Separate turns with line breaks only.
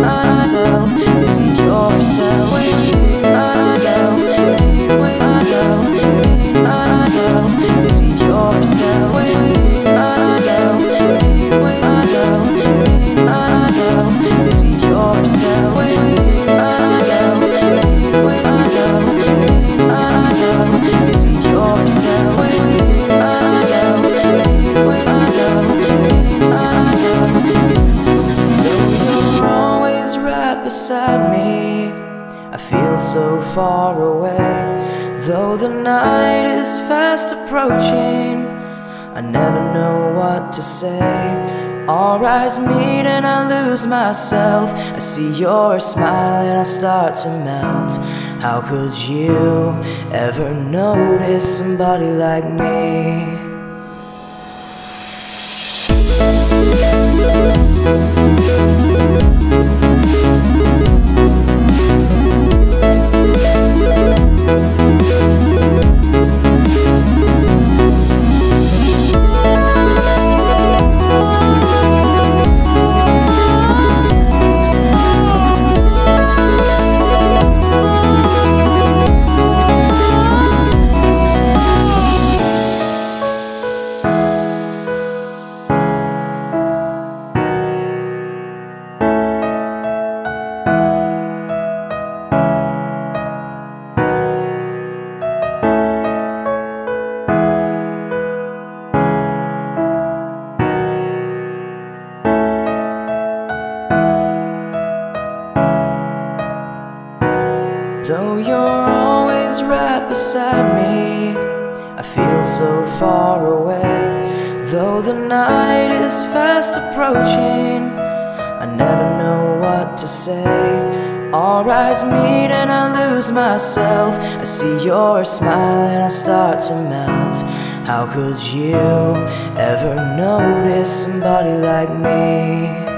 myself beside me I feel so far away Though the night is fast approaching I never know what to say Our eyes meet and I lose myself I see your smile and I start to melt How could you ever notice somebody like me? Thank you. Though you're always right beside me, I feel so far away. Though the night is fast approaching, I never know what to say. Our eyes meet and I lose myself. I see your smile and I start to melt. How could you ever notice somebody like me?